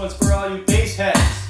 one's for all you bass heads.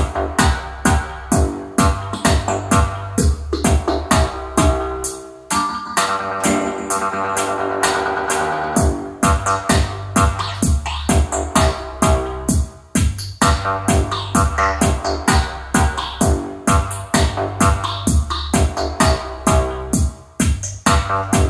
Bye.